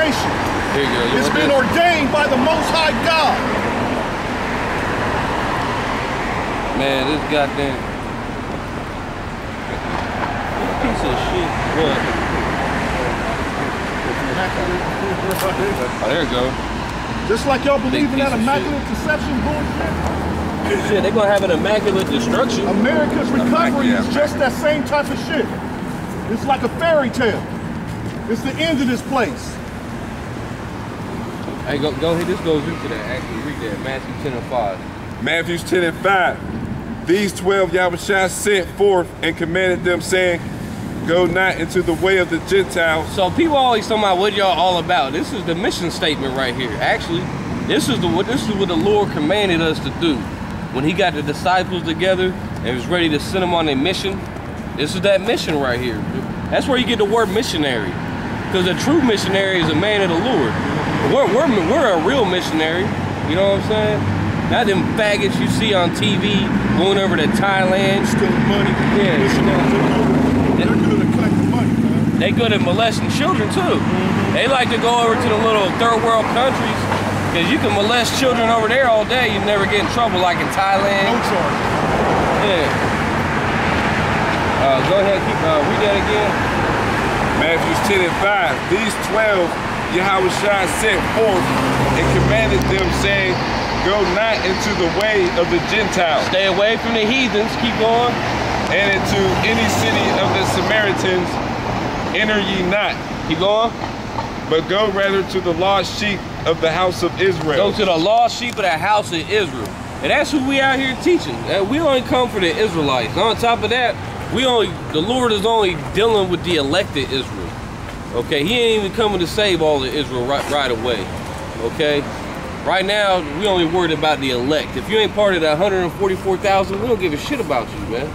nation. Here you go. You It's been this? ordained by the Most High God. Man, this goddamn piece of shit. What? Oh, there you go. Just like y'all believe in that immaculate conception bullshit. Shit, they're gonna have an immaculate destruction. America's recovery is just that same type of shit. It's like a fairy tale. It's the end of this place. Hey, go, go ahead. This goes into that. Actually, read that. Matthew 10 and 5. Matthew 10 and 5. These 12 Yahushua sent forth and commanded them, saying, Go not into the way of the Gentiles. So people always talking about what y'all all about. This is the mission statement right here. Actually, this is the what this is what the Lord commanded us to do. When he got the disciples together and was ready to send them on a mission, this is that mission right here. That's where you get the word missionary. Because a true missionary is a man of the Lord. We're, we're, we're a real missionary. You know what I'm saying? Not them faggots you see on TV going over to Thailand. Stealing money. Yeah. Listen, They're good at collecting money, man. They good at molesting children too. They like to go over to the little third world countries because you can molest children over there all day. You never get in trouble like in No Thailand. charge. Yeah. Uh, go ahead, keep uh, read that again. Matthew 10 and 5. These 12 Yahushua sent forth and commanded them, saying, Go not into the way of the Gentiles, Stay away from the heathens. Keep going. and into any city of the Samaritans enter ye not, Keep going. but go rather to the lost sheep of the house of Israel. Go to the lost sheep of the house of Israel. And that's who we out here teaching. Uh, We only come for the Israelites. On top of that, we only the Lord is only dealing with the elected Israel. Okay, He ain't even coming to save all of Israel right, right away. Okay, right now we only worried about the elect. If you ain't part of that 144,000, we don't give a shit about you, man.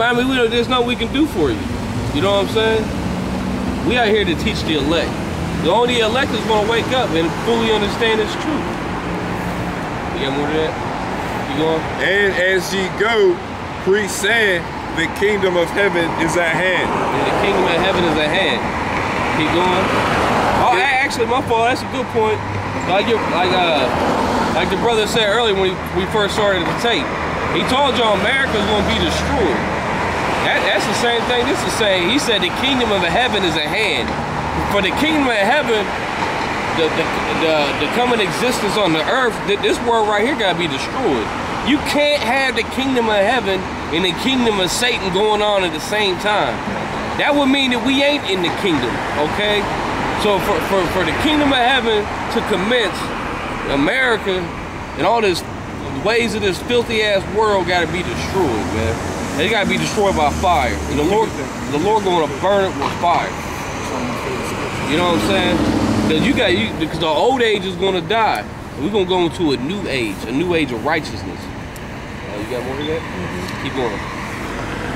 I mean, we don't, there's nothing we can do for you. You know what I'm saying? We out here to teach the elect. The only elect is gonna wake up and fully understand its truth. You got more to that? You going? And as ye go, preach saying, the kingdom of heaven is at hand. And the kingdom of heaven is at hand. Keep going. Oh, a- actually, my fault. That's a good point. Like you, like uh, like the brother said earlier when we, first started the tape. He told y'all America's gonna be destroyed. That, that's the same thing this is saying. He said the kingdom of heaven is at hand. For the kingdom of heaven, the the the, the coming existence on the earth, th- this world right here gotta be destroyed. You can't have the kingdom of heaven and the kingdom of Satan going on at the same time. That would mean that we ain't in the kingdom, okay? So for, for, for the kingdom of heaven to commence, America and all this ways of this filthy ass world gotta be destroyed, man. They gotta be destroyed by fire. And the Lord the Lord gonna burn it with fire. You know what I'm saying? Because you got you because the old age is gonna die. We're gonna go into a new age, a new age of righteousness. Uh, you got more of that? Keep going.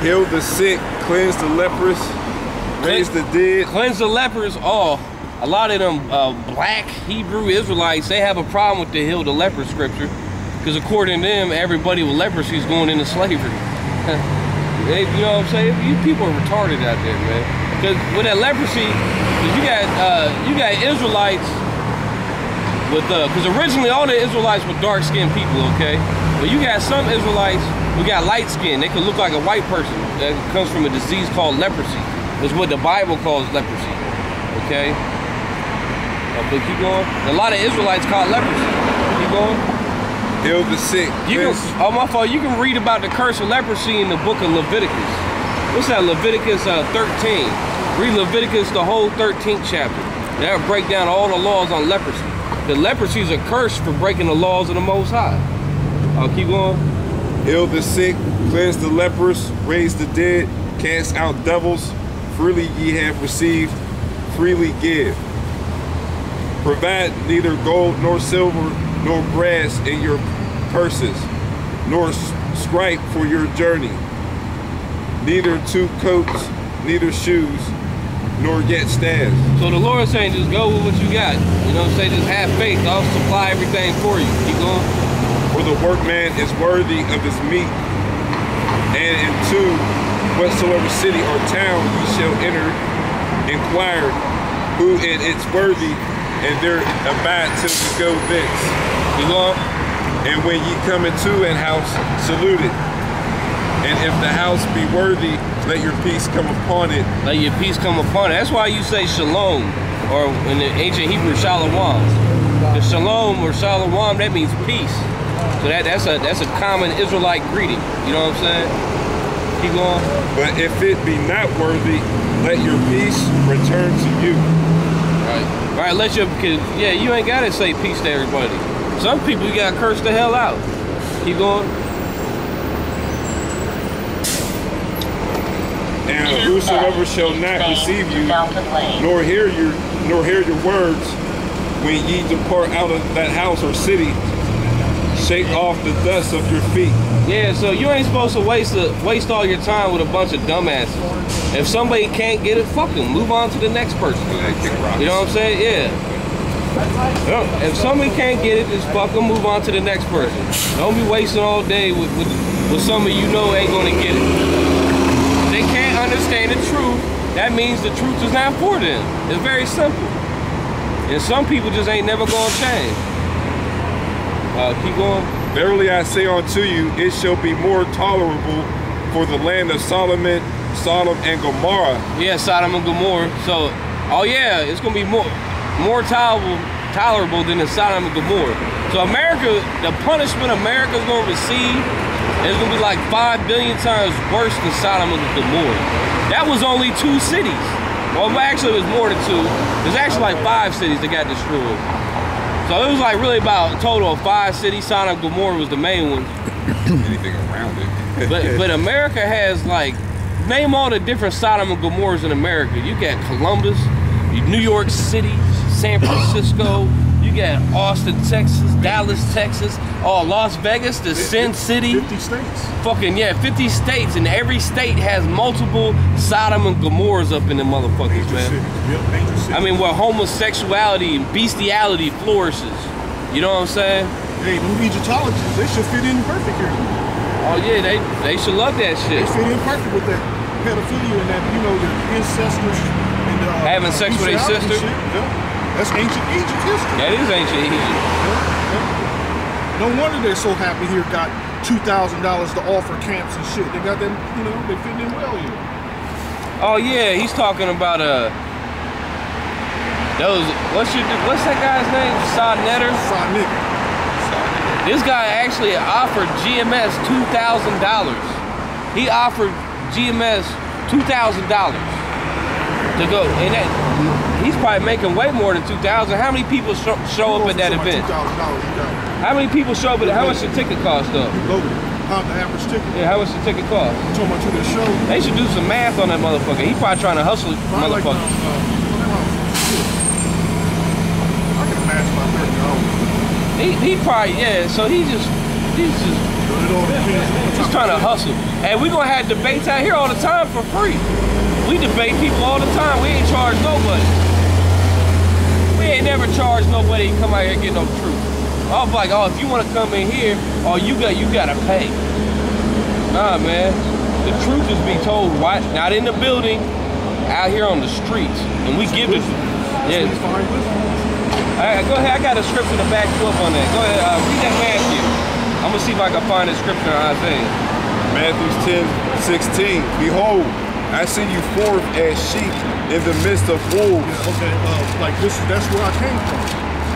Heal the sick, cleanse the lepers, raise the dead. Cleanse the lepers. Oh, a lot of them uh, black Hebrew Israelites they have a problem with the heal the leper scripture because according to them, everybody with leprosy is going into slavery. They, you know what I'm saying? You people are retarded out there, man. Because with that leprosy, you got uh, you got Israelites with uh, because originally all the Israelites were dark skinned people, okay? But you got some Israelites who got light skin. They can look like a white person. That comes from a disease called leprosy. It's what the Bible calls leprosy, okay? Uh, but keep going. A lot of Israelites caught leprosy. Keep going. Heal the sick. You can, oh my fault. You can read about the curse of leprosy in the book of Leviticus. What's that? Leviticus uh, 13. Read Leviticus the whole 13th chapter. That'll break down all the laws on leprosy. The leprosy is a curse for breaking the laws of the Most High. I'll keep going. Heal the sick, cleanse the lepers, raise the dead, cast out devils. Freely ye have received, freely give. Provide neither gold nor silver nor brass in your purses, nor s- scribe for your journey. Neither two coats, neither shoes, nor yet staves. So the Lord saying, just go with what you got. You know what I'm saying? Just have faith. I'll supply everything for you. Keep going. For the workman is worthy of his meat. And into whatsoever city or town ye shall enter, inquire who it, it's worthy, and there abide till we go thence. Going? And when ye come into an house, salute it. And if the house be worthy, let your peace come upon it. Let your peace come upon it. That's why you say shalom, or in the ancient Hebrew, shalom. The shalom or shalom, that means peace. So that, that's a that's a common Israelite greeting. You know what I'm saying? Keep going. But if it be not worthy, let your peace return to you. Right. Right, let your cause yeah, you ain't gotta say peace to everybody. Some people you gotta curse the hell out. Keep going. And whosoever shall not receive you, nor hear your nor hear your words, when ye depart out of that house or city, shake off the dust of your feet. Yeah, so you ain't supposed to waste a, waste all your time with a bunch of dumbasses. If somebody can't get it, fuck them. Move on to the next person. You know what I'm saying? Yeah. If somebody can't get it, just fuck them. Move on to the next person. Don't be wasting all day with with, with somebody you know ain't gonna get it. They can't understand the truth. That means the truth is not for them. It's very simple. And some people just ain't never gonna change. Uh, keep going. Verily I say unto you, it shall be more tolerable for the land of Solomon, Sodom and Gomorrah Yeah, Sodom and Gomorrah. So, oh yeah, it's gonna be more more tolerable tolerable than the Sodom and Gomorrah. So America, the punishment America's gonna receive is gonna be like five billion times worse than Sodom and Gomorrah. That was only two cities. Well, actually, it was more than two. There's actually like five cities that got destroyed. So it was like really about a total of five cities. Sodom and Gomorrah was the main one. anything around it. But but America has like name all the different Sodom and Gomorrahs in America. You got Columbus, New York City, San Francisco. You got Austin, Texas, Dallas, Texas, oh Las Vegas, the Sin City. 50 states. Fucking yeah, 50 states, and every state has multiple Sodom and Gomorrahs up in the motherfuckers, Major man. cities. Yep. I mean, where homosexuality and bestiality flourishes. You know what I'm saying? hey, them Egyptologists, they should fit in perfect here. Oh yeah, they they should love that shit. They fit in perfect with that pedophilia and that, you know, the incestuous and uh, Having sex with bestiality sister? shit. Yeah. That's ancient Egypt history. That is ancient Egypt. No wonder they're so happy here. Got two thousand dollars to offer camps and shit. They got them, you know, they fit in well here. Oh yeah, he's talking about uh those what's your what's that guy's name? Sa Neter? Fried nigga. This guy actually offered GMS two thousand dollars. He offered GMS two thousand dollars to go, and that he's probably making way more than two thousand. How many people show, show up at that event? Two thousand dollars. You got it. How many people show up at? That? How much the ticket cost though? How the average ticket? Yeah, how much the ticket cost? You talking about to the show? They should do some math on that motherfucker. He probably trying to hustle Probably like, uh, motherfucker. uh. I can imagine thirty dollars. He, he probably yeah. So he just he's just But it all depends on what Just type trying to hustle. And we gonna have debates out here all the time for free. We debate people all the time. We ain't charge nobody. We ain't never charged nobody to come out here and get no truth. I was like, oh, if you wanna come in here, oh, you got you gotta pay. Nah, man. The truth is be told right, not in the building, out here on the streets. And we give it. Yeah. All right, go ahead. I got a scripture to back you up on that. Go ahead. Uh, read that Matthew. I'm gonna see if I can find a scripture in Isaiah. Matthew 10, 16. Behold, I send you forth as sheep in the midst of wolves. Yeah, okay, uh, like this, that's where I came from.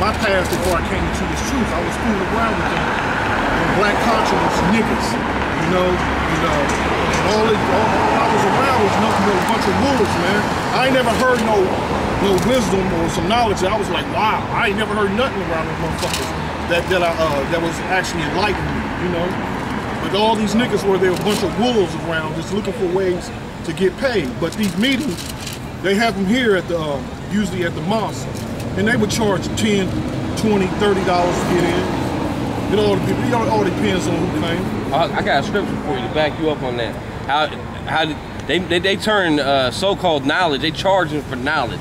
My past before I came into this truth, I was fooling around with them. And black conscience niggas, you know, you know, and all, it, all, all I was around was nothing but a bunch of wolves, man. I ain't never heard no no wisdom or some knowledge. I was like, wow, I ain't never heard nothing around those motherfuckers that that I uh, that was actually enlightening me, you know. But all these niggas were there a bunch of wolves around just looking for ways to get paid. But these meetings, they have them here at the um, usually at the mosque, and they would charge 10, 20, 30 dollars to get in. It all, dep- it all, depends on who came. I I got a scripture for you to back you up on that. How how did- they they, they turn uh, so-called knowledge, they charging for knowledge.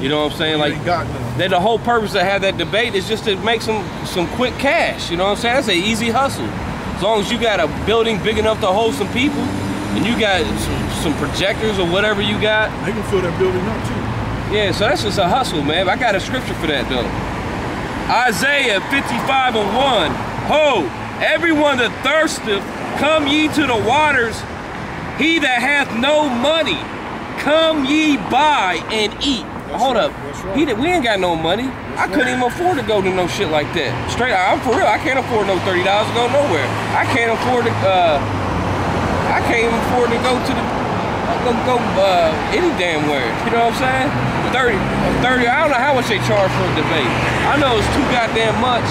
You know what I'm saying? Like ain't got none. that the whole purpose to have that debate is just to make some some quick cash. You know what I'm saying? That's an easy hustle. As long as you got a building big enough to hold some people, and you got some, some projectors or whatever you got. They can fill that building up too. Yeah, so that's just a hustle, man. I got a scripture for that though. Isaiah 55 and 1. Ho, everyone that thirsteth, come ye to the waters. He that hath no money, come ye buy and eat. That's Hold right, up. right. He did, we ain't got no money. I couldn't even afford to go to no shit like that. Straight I'm for real. I can't afford no $30 to go nowhere. I can't afford to uh I can't even afford to go to the go go uh, any damn where. You know what I'm saying? 30, 30. I don't know how much they charge for a debate. I know it's too goddamn much.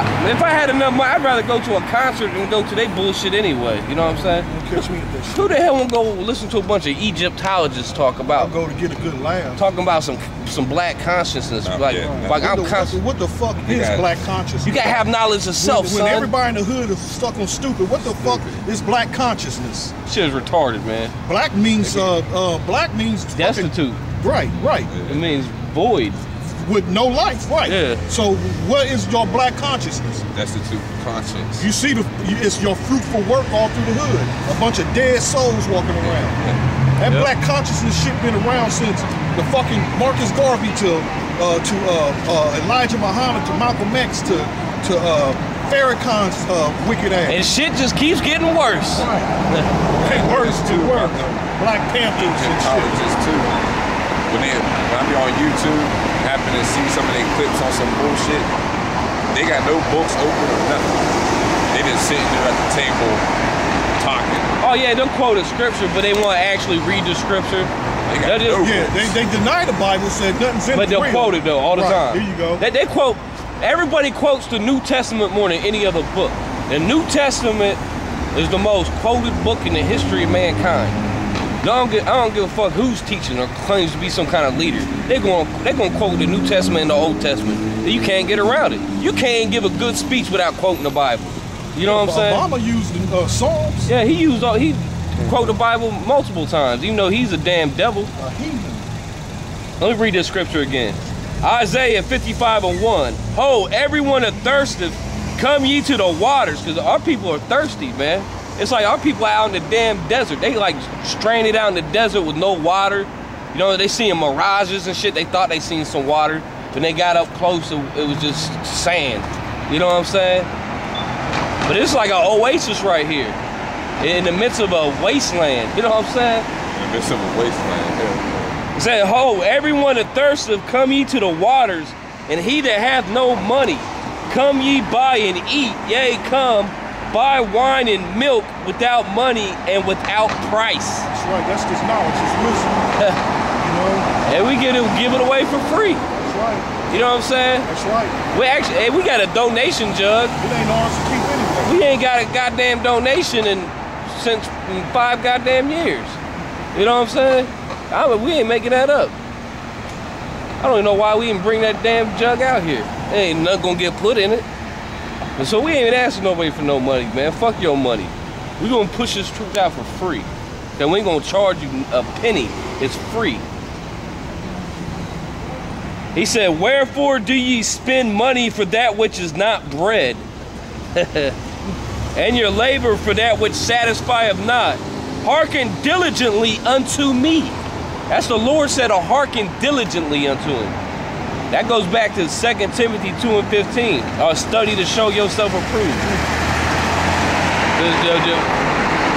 I, if I had enough money, I'd rather go to a concert than go to they bullshit anyway. You know what I'm saying? Don't catch me at this. Who the hell won't go listen to a bunch of Egyptologists talk I'll about go to get a good laugh. talking about some some black consciousness? No, like yeah, like what, I'm the, what, the, conscious. what the fuck is got- black consciousness? You gotta have knowledge of self, when, when everybody in the hood is stuck on stupid, what the fuck is black consciousness? Shit is retarded, man. Black means uh uh black means fucking- Destitute. Right, right. It means void. With no life, right. Yeah. So what is your black consciousness? Destitute conscience. You see the it's your fruitful work all through the hood. A bunch of dead souls walking around. That Yep. black consciousness shit been around since the fucking Marcus Garvey to uh, to uh, uh, Elijah Muhammad to Malcolm X to to uh, Farrakhan's uh, wicked ass. And shit just keeps getting worse. Hey, worse to too, worse. about them Black Panthers and shit. Too. When they when I be on YouTube, happen to see some of their clips on some bullshit, they got no books open or nothing. They just sitting there at the table talking. Oh yeah, they'll quote a scripture, but they want to actually read the scripture. They got just- no Yeah, they, they deny the Bible said nothing's in But the they'll real. quote it though all the Right, time. There you go. They, they quote. Everybody quotes the New Testament more than any other book. The New Testament is the most quoted book in the history of mankind. I don't, give, I don't give a fuck who's teaching or claims to be some kind of leader. They're going they're going to quote the New Testament and the Old Testament. You can't get around it. You can't give a good speech without quoting the Bible. You know what I'm saying? Obama used the uh, Psalms. Yeah, he used all he quote the Bible multiple times, even though he's a damn devil. A heathen. Let me read this scripture again. Isaiah 55 and 1. Ho, everyone that thirsteth, come ye to the waters. Because our people are thirsty, man. It's like our people out in the damn desert. They like stranded out in the desert with no water. You know, they seeing mirages and shit. They thought they seen some water. When they got up close, it, it was just sand. You know what I'm saying? But it's like an oasis right here. In the midst of a wasteland. You know what I'm saying? In the midst of a wasteland. Yeah. It said, Ho, everyone that thirsteth, come ye to the waters, and he that hath no money, come ye buy and eat. Yea, come, buy wine and milk without money and without price. That's right. That's just knowledge. It's wisdom. You know. And we get it, give it away for free. That's right. You know what I'm saying? That's right. We actually, hey, we got a donation jug. It ain't ours to keep anyway. We ain't got a goddamn donation in since five goddamn years. You know what I'm saying? I mean, we ain't making that up. I don't even know why we didn't bring that damn jug out here. There ain't nothing gonna get put in it. So we ain't asking nobody for no money, man. Fuck your money. We gonna push this truth out for free. Then we ain't gonna charge you a penny. It's free. He said, Wherefore do ye spend money for that which is not bread? and your labor for that which satisfieth not. Hearken diligently unto me. That's the Lord said hearken diligently unto him. That goes back to 2 Timothy 2 and 15. Uh, study to show yourself approved. The-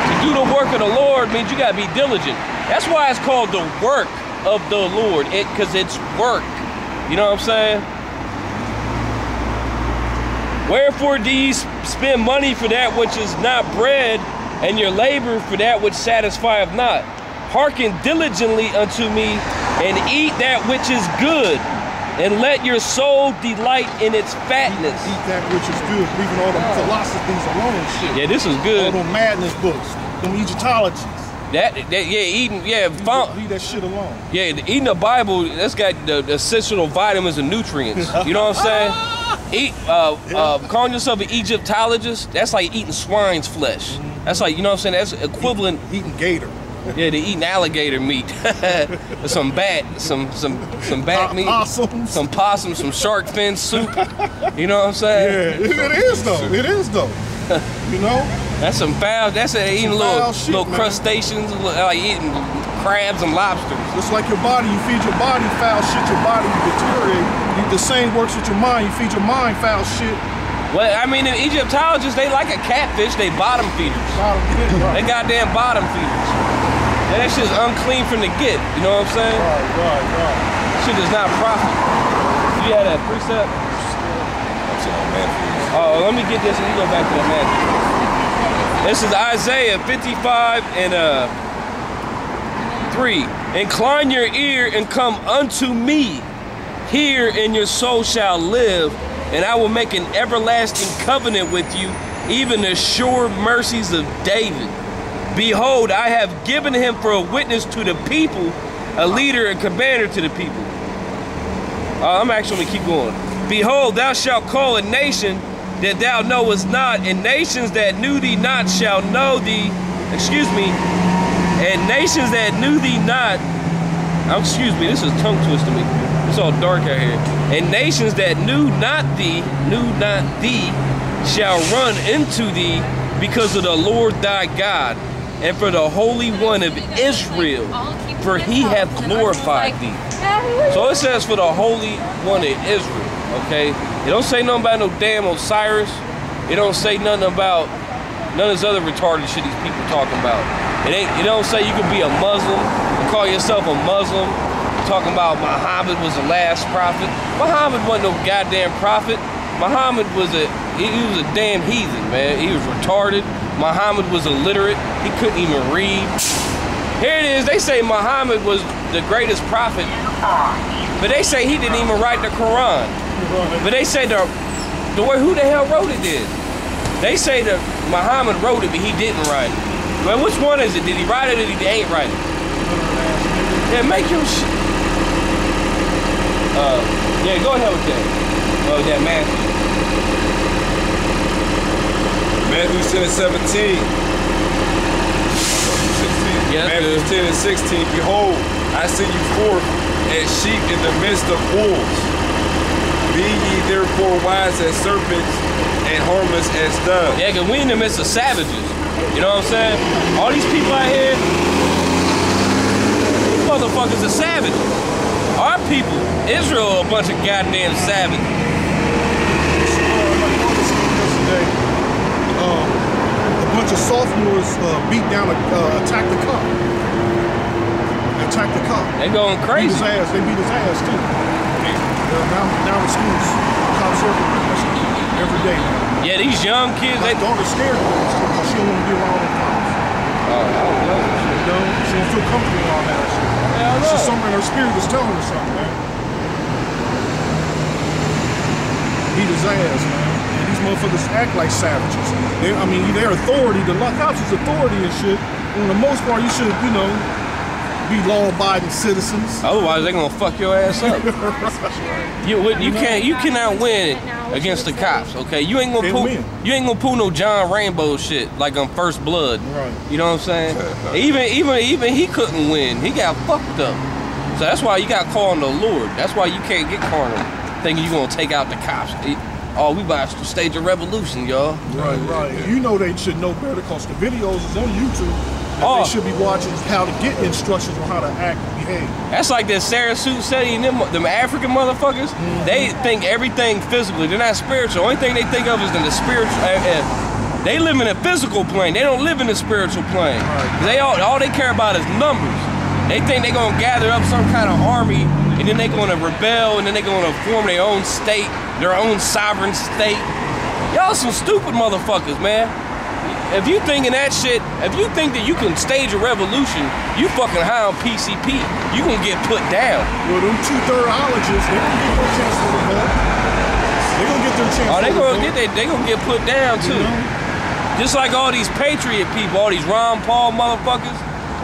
to do the work of the Lord means you gotta be diligent. That's why it's called the work of the Lord. It because it's work. You know what I'm saying? Wherefore do ye spend money for that which is not bread, and your labor for that which satisfieth not? Hearken diligently unto me, and eat that which is good, and let your soul delight in its fatness. Eat that which is good, leaving all the philosophies alone and shit. Yeah, this is All good. them madness books, them Egyptologies. That, that yeah, eating yeah, found, Leave that shit alone. yeah, eating the Bible. That's got the, the essential vitamins and nutrients. You know what I'm saying? Eat, uh, uh, calling yourself an Egyptologist. That's like eating swine's flesh. That's like you know what I'm saying. That's equivalent. Eating gator. Yeah, to eating alligator meat, some bat, some some some bat meat, Possums. some possum, some shark fin soup. You know what I'm saying? Yeah, it, it is though. It is though. you know? That's some foul. That's a, eating little shit, little man. crustaceans, like eating crabs and lobsters. It's like your body, you feed your body foul shit, your body deteriorate. You, the same works with your mind. You feed your mind foul shit. Well, I mean, in Egyptologists, they like a catfish, they bottom feeders. Bottom fit, They goddamn bottom feeders. And that shit's unclean from the get, you know what I'm saying? Right, right, right. Shit does not profit. You had that precept? That's all Oh, let me get this and you go back to the Matthew. This is Isaiah 55 and uh 3. Incline your ear and come unto me. Hear and your soul shall live, and I will make an everlasting covenant with you, even the sure mercies of David. Behold, I have given him for a witness to the people, a leader and commander to the people. Uh, I'm actually gonna keep going. Behold, thou shalt call a nation that thou knowest not, and nations that knew thee not shall know thee. Excuse me. And nations that knew thee not. Oh, excuse me, this is tongue twisting me. It's all dark out here. And nations that knew not thee, knew not thee, shall run into thee because of the Lord thy God, and for the Holy One of Israel, for he hath glorified thee. So it says for the Holy One of Israel, okay? It don't say nothing about no damn Osiris. It don't say nothing about none of this other retarded shit these people talking about. It ain't. It don't say you could be a Muslim and call yourself a Muslim. Talking about Muhammad was the last prophet. Muhammad wasn't no goddamn prophet. Muhammad was a he, he was a damn heathen, man. He was retarded. Muhammad was illiterate. He couldn't even read. Here it is. They say Muhammad was the greatest prophet, but they say he didn't even write the Quran. But they say the the way who the hell wrote it then? They say that Muhammad wrote it, but he didn't write it. Well, which one is it? Did he write it or did he ain't write it? Yeah, make your shit. Uh, yeah, go ahead with that. Oh, that Matthew. Matthew 10 and 17. 16. Yeah, that's Matthew good. 10 and 16. Behold, I send you forth as sheep in the midst of wolves. Be ye therefore wise as serpents and harmless as doves. Yeah, because we in the midst of savages. You know what I'm saying? All these people out here, these motherfuckers are savages. Our people, Israel, a bunch of goddamn savages. yesterday, um, a bunch of sophomores uh, beat down, a, uh, attacked the cop. Attacked the cop. They going Beat crazy. his ass. They beat his ass too. Now, now the schools, cops with every day. Yeah, these young kids, My they. daughter's scared of them because she don't want to be around the cops. Oh, I don't know. You know, she don't feel comfortable around that shit. Hell no. something in her spirit that's telling her something, man. Beat his ass, man. And these motherfuckers act like savages. They, I mean, they're authority. The law cops is authority and shit. And for the most part, you should, you know, be law-abiding citizens. Otherwise, they're gonna fuck your ass up. You would- you can't you cannot win against the cops. Okay, you ain't gonna pull you ain't gonna pull no John Rambo shit like on First Blood. Right. You know what I'm saying? even even even he couldn't win. He got fucked up. So that's why you got to call on the Lord. That's why you can't get carnal, thinking you gonna take out the cops. It- oh, we about to stage a revolution, y'all. Right, right. You know they should know better because the videos is on YouTube. And Oh. They should be watching how to get instructions on how to act and behave. That's like that Sara Suten Seti and them, them African motherfuckers. They think everything physically. They're not spiritual. Only thing they think of is in the spiritual. Uh, uh, they live in a physical plane. They don't live in the spiritual plane. Right. They all, all they care about is numbers. They think they're gonna gather up some kind of army and then they're gonna rebel and then they're gonna form their own state, their own sovereign state. Y'all some stupid motherfuckers, man. If you thinking that shit, if you think that you can stage a revolution, you fucking high on PCP. You gonna get put down. Well, them two third-ologists, they gonna get their chance to. They gonna get their chance. Oh, they gonna get they, they gonna get put down You too. know? Just like all these patriot people, all these Ron Paul motherfuckers,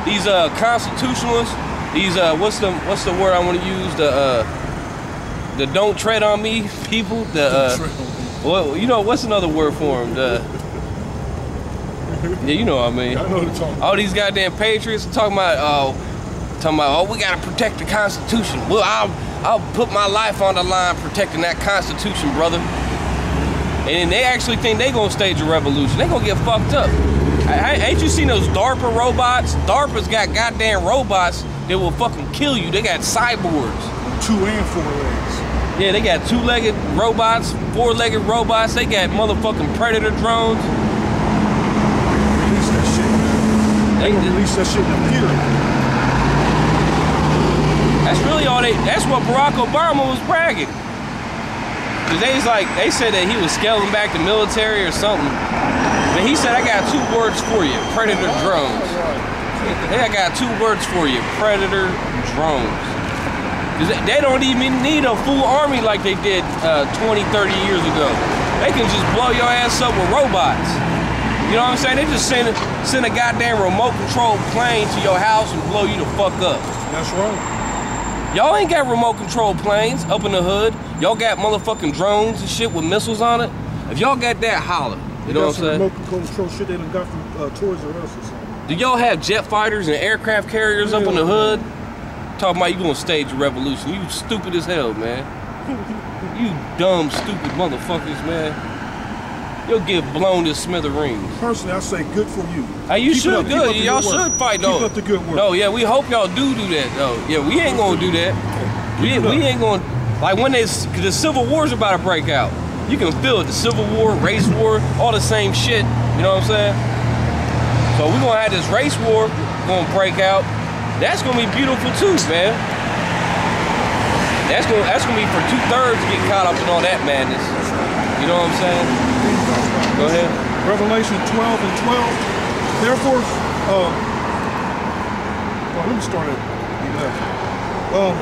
these uh constitutionalists, these uh what's the what's the word I want to use the uh the don't tread on me people, the uh well you know what's another word for them the yeah you know what I mean. I know what talking. All these goddamn patriots talking about oh talking about oh we gotta protect the Constitution. Well I'll I'll put my life on the line protecting that Constitution, brother. And they actually think they gonna stage a revolution. They gonna get fucked up. Hey, ain't you seen those DARPA robots? DARPA's got goddamn robots that will fucking kill you. They got cyborgs. Two and four legs. Yeah, they got two-legged robots, four-legged robots. They got motherfucking predator drones. Release that shit. They, They gonna release that shit in the theater. that's really all they. That's what Barack Obama was bragging. Cause they was like they said that he was scaling back the military or something. But he said, I got two words for you: predator drones. Hey, I got two words for you: predator drones. 'Cause they- don't even need a full army like they did uh, 20, 30 years ago. They can just blow your ass up with robots. You know what I'm saying? They just send send a goddamn remote control plane to your house and blow you the fuck up. That's right. Y'all ain't got remote control planes up in the hood. Y'all got motherfucking drones and shit with missiles on it. If y'all got that, holler. You know what I'm saying? remote control shit they done got from uh, Toys R Us or something. Do y'all have jet fighters and aircraft carriers up in the hood? Talking about you gonna stage a revolution. You stupid as hell, man. You dumb, stupid motherfuckers, man. You'll get blown to smithereens. Personally, I say good for you. Hey, you Keep should up, keep it. Y'all good should fight Keep though. up the good work. No, yeah, we hope y'all do do that though. Yeah, we ain't gonna do that. We, we ain't gonna like when the civil war's about to break out. You can feel it. The civil war, race war, all the same shit. You know what I'm saying? So we're gonna have this race war gonna break out. That's gonna be beautiful too, man. That's gonna that's gonna be for two thirds to get caught up in all that madness. You know what I'm saying? Go ahead. Revelation 12 and 12. Therefore, uh, well, let me start at 11. Um,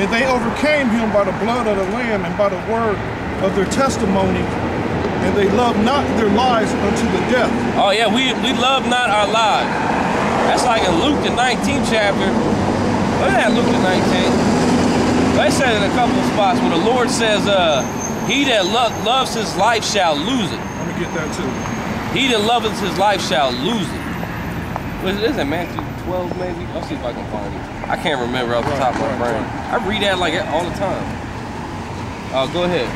and they overcame him by the blood of the Lamb and by the word of their testimony, and they loved not their lives unto the death. Oh yeah, we we love not our lives. That's like in Luke the 19th chapter. Look at that Luke the 19th. They said in a couple of spots where the Lord says, uh, he that lo- loves his life shall lose it. Let me get that too. He that loveth his life shall lose it. What is it? Matthew 12 maybe? I'll see if I can find it. I can't remember off the top of my brain. I read that like all the time. Oh, go ahead.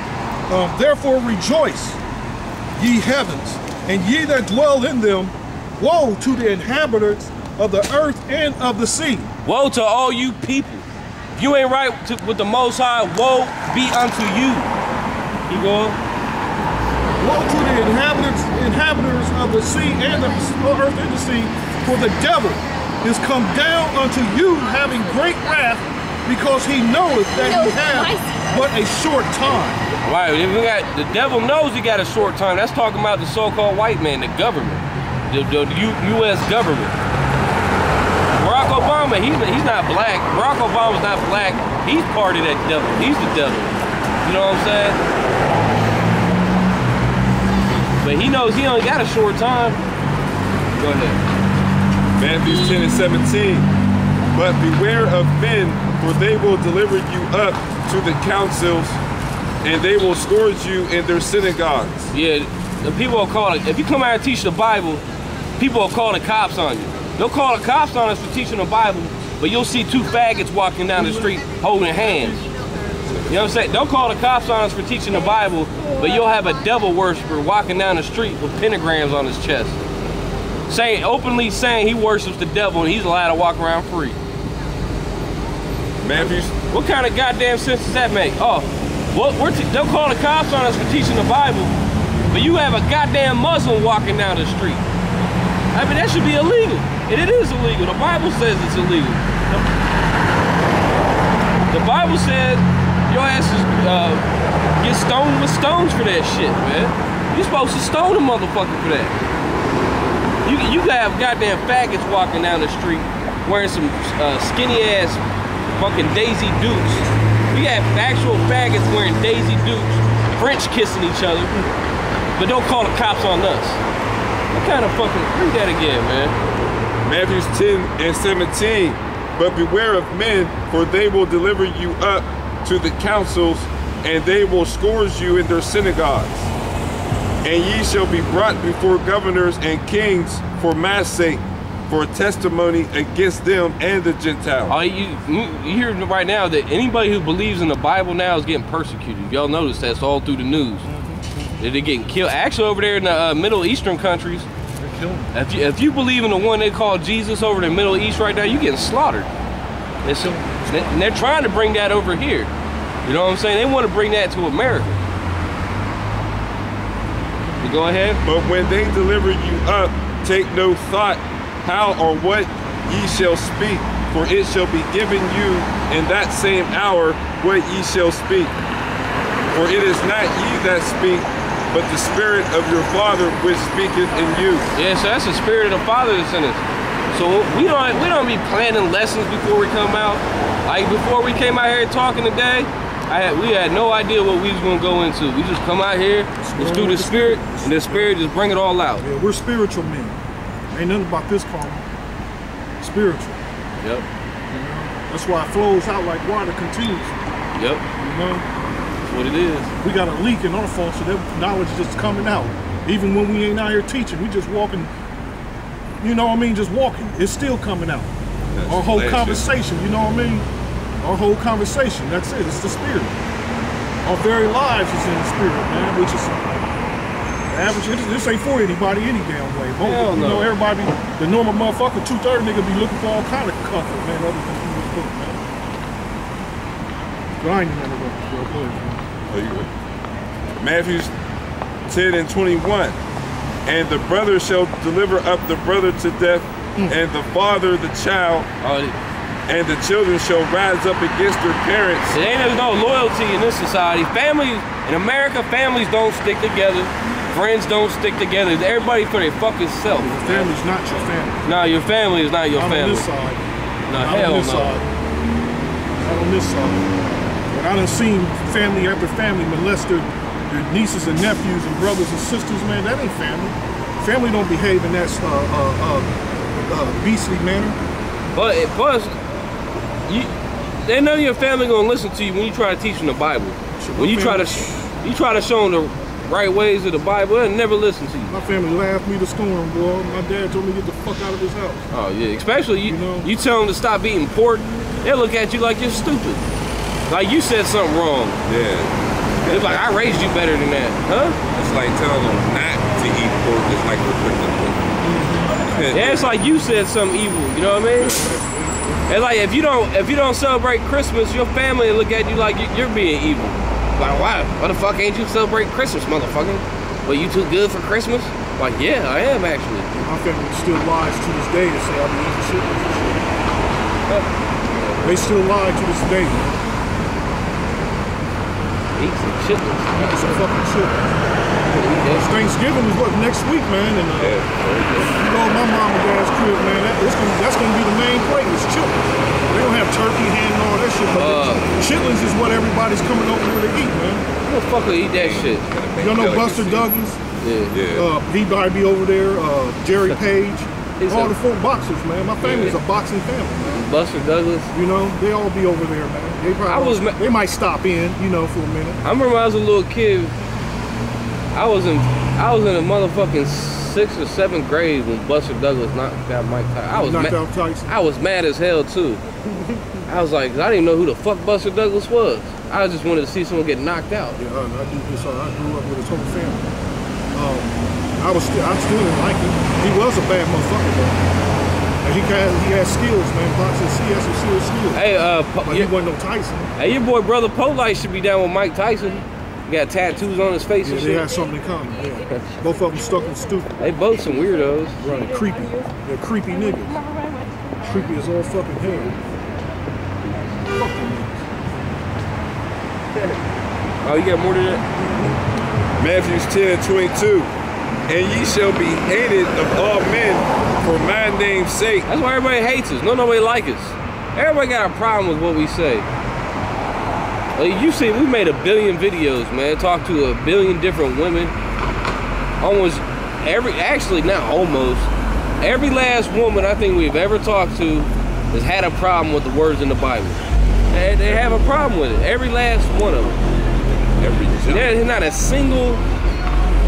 Um, Therefore rejoice, ye heavens, and ye that dwell in them. Woe to the inhabitants of the earth and of the sea. Woe to all you people. If you ain't right to, with the Most High, woe be unto you. Keep going. Woe to the inhabitants, inhabitants of the sea and of the earth and the sea, for the devil is come down unto you having great wrath, because he knoweth that he hath but a short time. Right, if we got the devil knows he got a short time. That's talking about the so-called white man, the government, the, the U, U.S. government. Barack Obama, he's he's not black. Barack Obama's not black. He's part of that devil. He's the devil. You know what I'm saying? But he knows he only got a short time. Go ahead. Matthew 10 and 17. But beware of men, for they will deliver you up to the councils, and they will scourge you in their synagogues. Yeah, the people will call it. If you come out and teach the Bible, people will call the cops on you. They'll call the cops on us for teaching the Bible, but you'll see two faggots walking down the street holding hands. You know what I'm saying? Don't call the cops on us for teaching the Bible, but you'll have a devil worshiper walking down the street with pentagrams on his chest. Saying openly saying he worships the devil and he's allowed to walk around free. Matthews. What kind of goddamn sense does that make? Oh, what t- they'll call the cops on us for teaching the Bible, but you have a goddamn Muslim walking down the street. I mean, that should be illegal. And it is illegal. The Bible says it's illegal. The Bible says your ass is uh, get stoned with stones for that shit, man. You're supposed to stone a motherfucker for that. You you have goddamn faggots walking down the street wearing some uh, skinny ass fucking Daisy Dukes. We have actual faggots wearing Daisy Dukes, French kissing each other, but don't call the cops on us. What kind of fucking read that again, man? Matthew 10 and 17. But beware of men, for they will deliver you up to the councils, and they will scourge you in their synagogues. And ye shall be brought before governors and kings for my sake, for testimony against them and the Gentiles. Oh, you, you hear right now that anybody who believes in the Bible now is getting persecuted. Y'all notice that's all through the news. They're getting killed. Actually, over there in the uh, Middle Eastern countries, killing them. If you, if you believe in the one they call Jesus over in the Middle East right now, you're getting slaughtered. And, so, and they're trying to bring that over here. You know what I'm saying? They want to bring that to America. You go ahead. But when they deliver you up, take no thought how or what ye shall speak, for it shall be given you in that same hour what ye shall speak. For it is not ye that speak, but the Spirit of your Father which speaketh in you. Yeah, so that's the spirit of the Father that's in us. So we don't we don't be planning lessons before we come out. Like before we came out here talking today, I had we had no idea what we was gonna go into. We just come out here, let's do the spirit, and the spirit just bring it all out. Yeah, we're spiritual men. Ain't nothing about this karma. Spiritual. Yep. That's why it flows out like water continuously. Yep. You know? That's what it is. We got a leak in our phone, so that knowledge is just coming out. Even when we ain't out here teaching, we just walking, you know what I mean, just walking. It's still coming out. That's Our whole flashy. conversation, you know what I mean? Our whole conversation, that's it. It's the spirit. Our very lives is in the spirit, man, which is average. This, this ain't for anybody any damn way. Most, Hell you know, everybody, the normal motherfucker, two third nigga be looking for all kind of comfort, man, other than through this book, man. But I ain't even interrupted, bro. Go ahead, man. Oh, you good. Matthew 10 and 21. And the brother shall deliver up the brother to death, mm. and the father the child, and the children shall rise up against their parents. it ain't there's no loyalty in this society. Families in America, families don't stick together. Friends don't stick together. Everybody for their fucking self. Your family's not your family. No, your family is not your Not on family. this side. No, Not hell on this no. side. Not on this side. And I done seen family after family molest their, their nieces and nephews and brothers and sisters, man. That ain't family. Family don't behave in that uh, uh, uh, uh, beastly manner. But plus, you, ain't none of your family gonna listen to you when you try to teach them the Bible. When you try to, you try to show them the right ways of the Bible, they'll never listen to you. My family laughed me to scorn, boy. My dad told me to get the fuck out of his house. Oh yeah, especially you. You know? You tell them to stop eating pork, they look at you like you're stupid. Like you said something wrong. Yeah. It's like I raised you better than that, huh? It's like telling them not to eat pork. It's like restricting them. Yeah, it's like you said something evil. You know what I mean? It's like if you don't if you don't celebrate Christmas, your family will look at you like you- you're being evil. Like why? Why the fuck ain't you celebrate Christmas, motherfucker? Well, you too good for Christmas? Like yeah, I am actually. My family still lies to this day to say I be eating shit. They still lie to this day. Eat some chitlins. Eating some fucking shit. Thanksgiving is what next week, man, and uh, you know my mom and dad's crib, man. That, it's gonna, that's gonna be the main plate. It's chitlins. They don't have turkey, ham, and all that shit. But Uh. chitlins is what everybody's coming over here to eat, man. Who the fuck will eat that shit? You don't know Buster Douglas? Yeah. Yeah. Uh, he might be over there. Uh, Jerry Page. All a- the folk boxers, man. My family's Yeah. a boxing family, man. Buster Douglas. You know, they all be over there, man. They probably I was, they might stop in, you know, for a minute. I remember I was a little kid. I was in I was in a motherfucking sixth or seventh grade when Buster Douglas knocked out Mike Tyson. I was Knocked out Tyson. I was mad as hell too. I was like, I didn't even know who the fuck Buster Douglas was. I just wanted to see someone get knocked out. Yeah, I, I do I grew up with his whole family. Um, I was still, I still didn't like him. He was a bad motherfucker, though. He had, he had skills, man. Boxing, he had some serious skills. Hey, uh, But he your, wasn't no Tyson. hey, your boy brother Polite should be down with Mike Tyson. He got tattoos on his face Yeah, and they shit. had something in common. Yeah. Both of them stuck and stupid. They both some weirdos. Right. Creepy. They're creepy niggas. Creepy as all fucking hell. Fuck them niggas. Oh, you got more than that? Matthews 10 22. And ye shall be hated of all men for my name's sake. That's why everybody hates us. No, nobody like us. Everybody got a problem with what we say. Like you see, we made a billion videos, man. Talked to a billion different women. Almost every, actually not almost, every last woman I think we've ever talked to has had a problem with the words in the Bible. They, they have a problem with it. Every last one of them. Every. There's not a single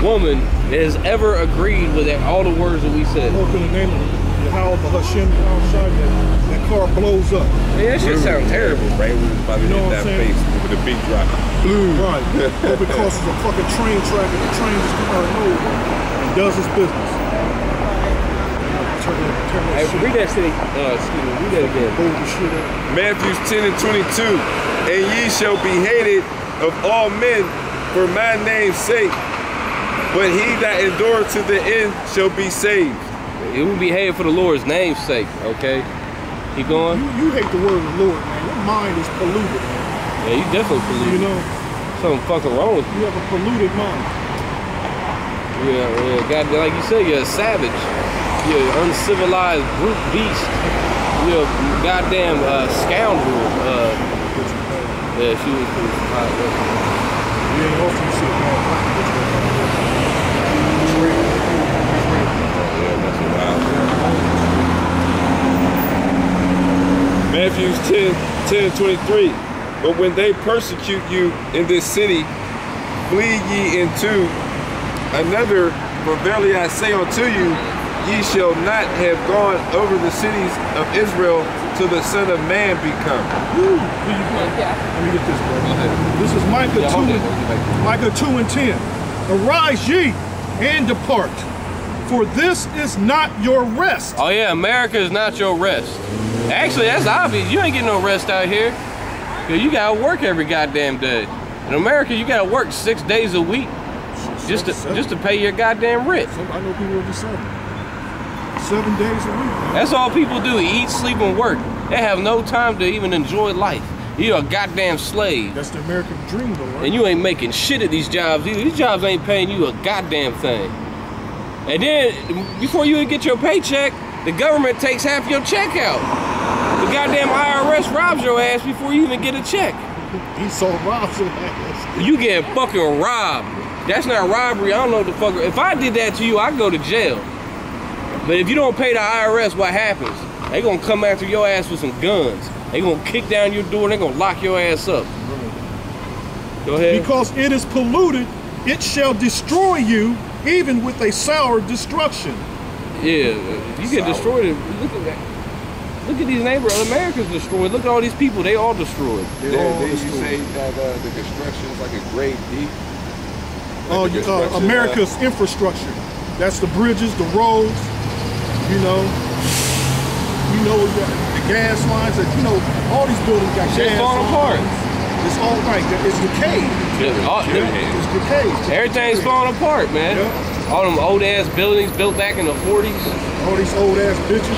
woman that has ever agreed with all the words that we said. Hope in the name of Yahweh Bahashim outside that, that car blows up. Man, that shit sounds terrible. Right when it's about to You know hit that saying? face with a big drop. Right. Hope it causes a fucking train track and the train just comes out of nowhere and does its business. turn that, turn that Hey, shit. read that city. Uh, excuse me. Read that again. Shit up. Matthew 10 and 22. And ye shall be hated of all men for my name's sake. But he that endureth to the end shall be saved. It will be hated for the Lord's name's sake. Okay. Keep going. You, you hate the word of the Lord, man. Your mind is polluted, man. Yeah, you definitely polluted. You know, Something fucking wrong with you You have a polluted mind. Yeah, yeah. God, like you said, you're a savage. You're an uncivilized brute beast. You're a goddamn uh, scoundrel. Uh, yeah, she was. was uh, You ain't off some shit, man. It's real. It's real. yeah, that's wild. Matthew 10, 10 23. But when they persecute you in this city, flee ye into another, for verily I say unto you, ye shall not have gone over the cities of Israel till the Son of Man be come. Woo. Here you go. Let me get this, bro. This is Micah Yeah, 2, hold it. and, Micah 2 and 10. Arise ye and depart, for this is not your rest. Oh yeah, America is not your rest. Actually, that's obvious. You ain't getting no rest out here. Cause you gotta work every goddamn day. In America, you gotta work six days a week just to Seven- just to pay your goddamn rent. I know people will do seven. Seven days a week. That's all people do: eat, sleep, and work. They have no time to even enjoy life. You're a goddamn slave, That's the American dream, though, right? and you ain't making shit at these jobs. either. These jobs ain't paying you a goddamn thing. And then before you even get your paycheck, the government takes half your check out. The goddamn IRS robs your ass before you even get a check. he so Rob's your ass. You get fucking robbed. That's not robbery. I don't know what the fuck. If I did that to you, I'd go to jail. But if you don't pay the IRS, what happens? They gonna come after your ass with some guns. They gonna kick down your door they gonna lock your ass up. Go ahead. Because it is polluted, it shall destroy you, even with a sour destruction. Yeah, you get destroyed. Look at that. Look at these neighborhoods. America's destroyed. Look at all these people. They all destroyed. They're Then, all then you destroyed. say that uh, the construction is like a grade D. Oh, Like the you- uh, construction, America's infrastructure. That's the bridges, the roads, you know. You know the, the gas lines. That you know, all these buildings got Shit's gas falling apart. lines. It's all right. It's decayed. Yeah, all- It's decayed. everything's falling apart, man. Yeah. All them old ass buildings built back in the 40s. All these old ass bitches.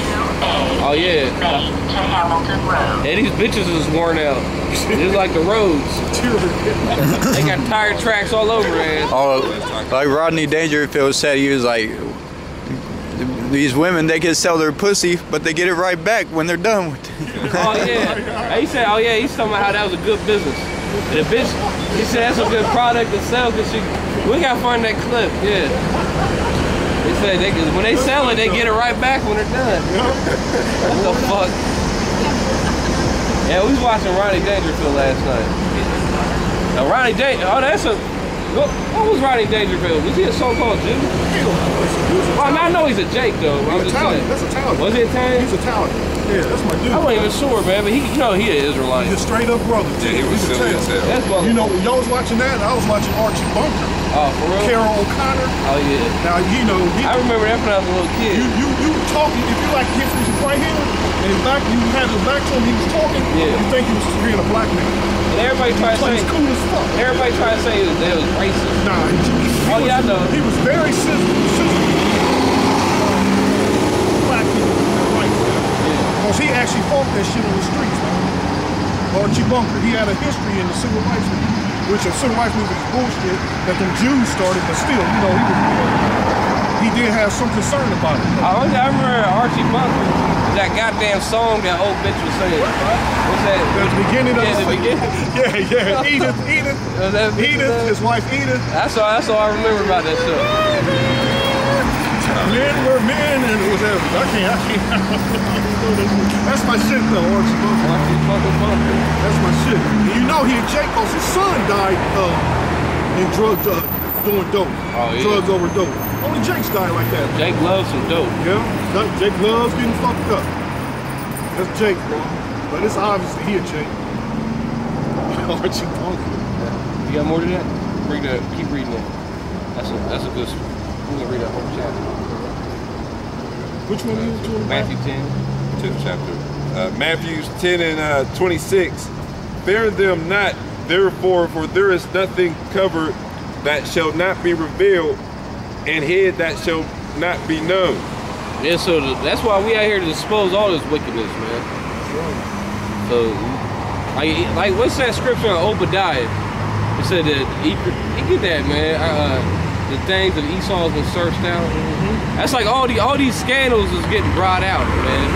Oh yeah. Ready to Hamilton Road. Yeah, these bitches is worn out. Just like the roads. They got tire tracks all over it. Oh, like Rodney Dangerfield said, he was like, these women they can sell their pussy, but they get it right back when they're done with it. Oh yeah. He said, oh yeah, he's talking about how that was a good business. And the bitch, he said that's a good product to sell because she, we gotta find that clip, yeah. They say they, when they sell it, they get it right back when they're done. What the fuck? Yeah, we was watching Ronnie Dangerfield last night. Now Ronnie Dan, oh that's a, what, what was Ronnie Dangerfield? Was he a so-called Jew? Well, I, mean, I know he's a Jake though. I'm He's just Italian. saying. That's Italian. Was he Italian? He's Italian. Yeah, that's my dude. I wasn't even sure, man, but he, you know, he an Israelite. He's a straight up brother. Yeah, he was He's silly as Italian. That's mother- You know, when y'all was watching that, I was watching Archie Bunker. Oh, for real? Carroll O'Connor. Oh yeah. Now you know he, I remember that when I was a little kid. you you you talking if you like him from right here and his back you had his back to him he was talking Yeah. you think he was being a black man. And everybody tried to say, he's cool as fuck. everybody tried to say that they was racist. Nah, he, he Oh, was, yeah, I know. He was very sensitive. Black people white Because he actually fought that shit on the streets, man. Archie Bunker, he had a history in the civil rights movement, which the civil rights movement is bullshit that them Jews started, but still, you know, he was, he did have some concern about it. I, I remember Archie Bunker, that goddamn song that old bitch was singing. What's that? The beginning of Yeah, the the beginning. Yeah, yeah. Edith, Edith, Edith, his wife Edith. That's all. That's all I remember about that show. Men were men and it was ever. I can't, I can't. That's my shit though, Archie Bunker. Archie fucking Bunker. That's my shit. And you know he and Jake, cause his son died uh, in drugs, uh, doing dope. Oh, yeah. Drugs over dope. Only Jake's died like that. Jake loves some dope. Yeah, Jake loves getting fucked up. That's Jake, bro. But it's obviously he a Jake. Archie Bunker. You got more to that? Read that. Keep reading that. That's a. That's a good. I'm gonna read that whole chapter. Which one are you talking about? Matthew 10. 10th chapter. Uh, Matthew 10 and uh, 26. Fear them not, therefore, for there is nothing covered that shall not be revealed, and hid that shall not be known. Yeah, so that's why we out here to dispose all this wickedness, man. So, like, like what's that scripture in Obadiah? It said that he, he get that, man. Uh, the things that Esau's been searched out. That's like all the all these scandals is getting brought out, man.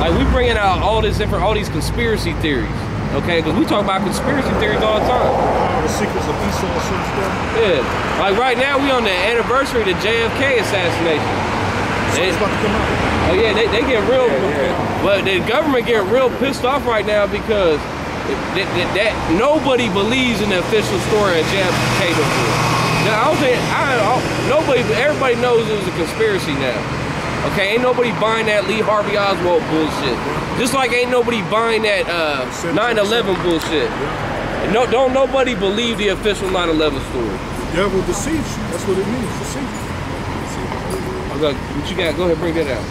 Like we bringing out all this different, all these conspiracy theories, okay? Because we talk about conspiracy theories all the time. The secrets of Esau searched out. Yeah, like right now we on the anniversary of the JFK assassination. So it's about to come out. Oh yeah, they, they get real, but the government get real pissed off right now because that, that, that nobody believes in the official story of JFK no more. Now I don't think I, I nobody, everybody knows it was a conspiracy now. Okay, ain't nobody buying that Lee Harvey Oswald bullshit. Just like ain't nobody buying that uh, 9/11 bullshit. No, don't nobody believe the official 9/11 story. The devil deceives you. That's what it means, deceive you. Okay, what you got? Go ahead, bring that out.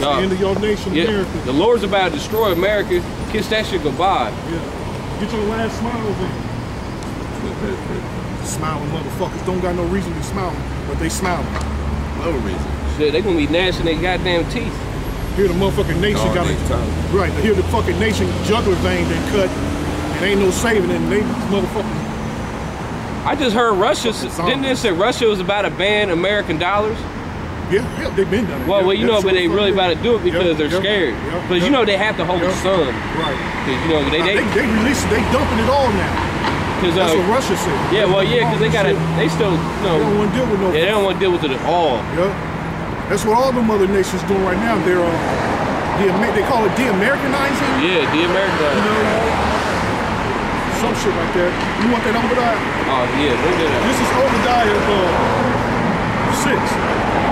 The end of your nation, Yeah, America. the Lord's about to destroy America. Kiss that shit goodbye. Yeah. Get your last smile in. Smiling motherfuckers don't got no reason to be smiling, but they smiling. No reason. Shit, they gonna be gnashing their goddamn teeth. Here the motherfucking nation Dog got ain't a right. Here the fucking nation jugular vein been cut, and ain't no saving it. And they motherfucking I just heard Russia. Fucking Didn't they say Russia was about to ban American dollars? yeah, yeah, they've been done it. Well, yeah, well, you know, but they really about to do it because Yeah, they're yeah, scared. Because yeah. you know they have to hold Yeah. the sun. Right. 'Cause, you know they They, they they, released, they dumping it all now. Because That's uh, what Russia said. yeah, well, yeah, because they gotta they still you They don't know want to deal with no. yeah they don't want to deal with it at all. Yeah. That's what all the other nations doing right now. They're uh, the they call it de-Americanizing. Yeah, the You know, some shit like that. You want that Obadiah? Oh yeah, bring that. This is Obadiah uh, six.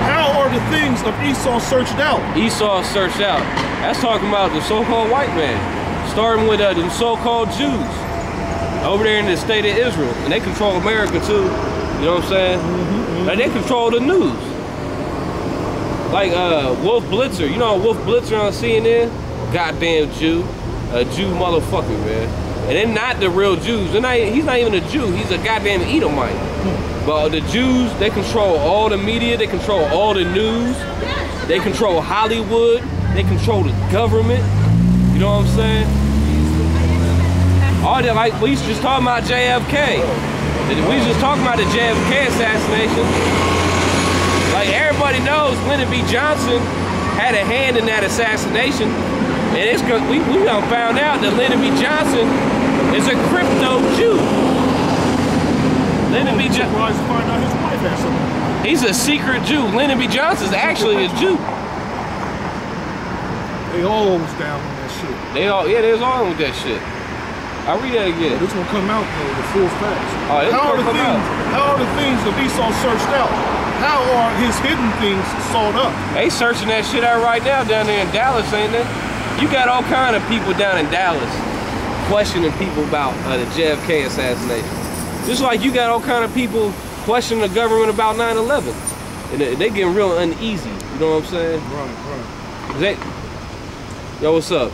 How are the things of Esau searched out? Esau searched out. That's talking about the so-called white man, starting with uh, the so-called Jews over there in the state of Israel, and they control America too. You know what I'm saying? Mm-hmm, mm-hmm. Like they control the news. Like uh, Wolf Blitzer, you know Wolf Blitzer on CNN? Goddamn Jew, a Jew motherfucker, man. And they're not the real Jews. They're not, he's not even a Jew. He's a goddamn Edomite. Hmm. But the Jews, they control all the media. They control all the news. They control Hollywood. They control the government. You know what I'm saying? All that, like we just talking about JFK. We just talking about the JFK assassination. Like everybody knows, Lyndon B. Johnson had a hand in that assassination, and it's cause we we done found out that Lyndon B. Johnson is a crypto Jew. Lyndon B. Johnson. Surprised to find out his wife had something. He's a secret Jew. Lyndon B. Johnson's actually a Jew. They all was down on that shit. They all, yeah, there's all with that shit. I'll read that again. This one come out though, the full facts. Oh, how are the things? out. How are the things of Esau searched out? How are his hidden things sought up? They searching that shit out right now down there in Dallas, ain't they? You got all kind of people down in Dallas questioning people about uh, the JFK assassination. Just like you got all kind of people questioning the government about 9/11, and they, they getting real uneasy. You know what I'm saying? Right, right. They, yo, what's up?